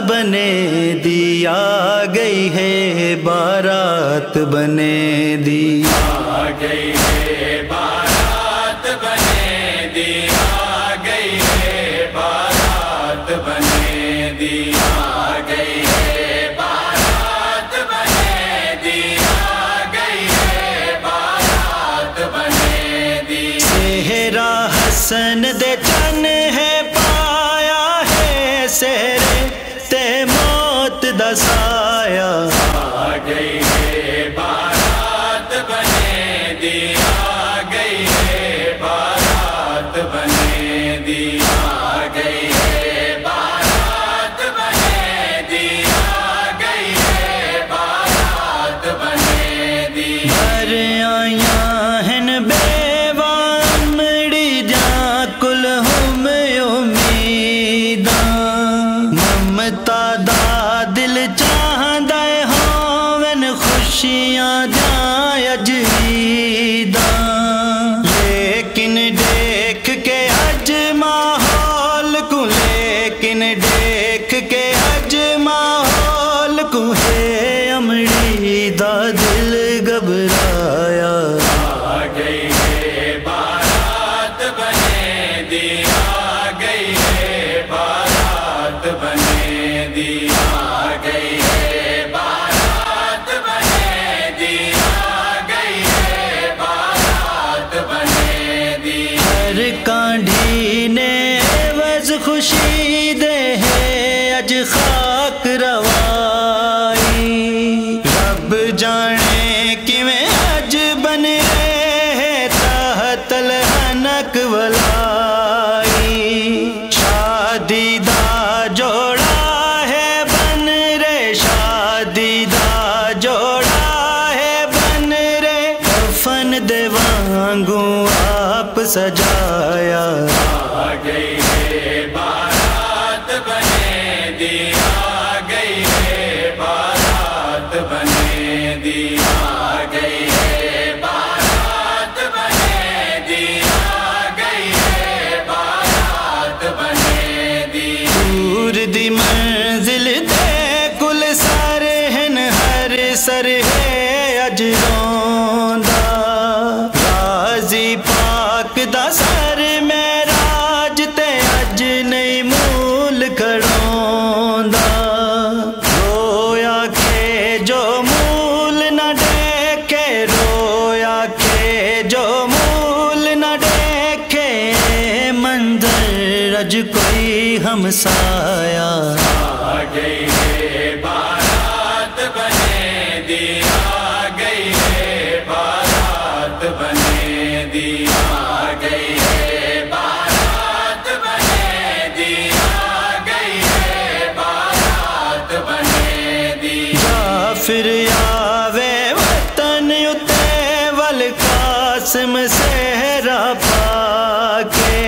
बने, दिया गई है, बारात बने दी आ गई है, बारात बने दी आ गई है, बारात बने दी आ गई है, बारात बने दी आ गई है, बारात बने दी सेहरा हसन दे चन मौत माहौल को है अमड़ी दा दिल घबराया। आ गई है बारात बने दी आ गई है बारात बने दी आ गई है बारात बने दी आ गई है बारात बने दी हर कांढी ने वज खुशी दे है अज खाक रवाई हनक शादी दा जोड़ा है, बन रे। शादी दा जोड़ा है, बन रे। कफन दे वांगू आप सजाया। आ गई है बारात बने दी हर सर है अज रोंदा राज़ी पाक दा सर मैं राज ते अज नहीं मूल खड़ोंदा। रोया के जो मूल न देखे रोया के जो मूल न देखे मंजर अज कोई हमसाया। कासिम सहरा पाके।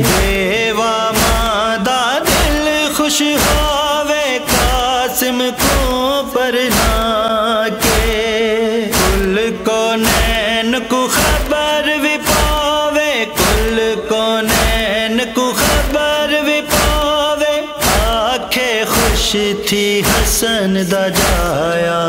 देवा मादा दिल खुश होवे कासिम को पर के कुल को नैन को खबर भी पावे कुल को नैन को खबर भी पावे आखे खुश थी हसन दा जाया।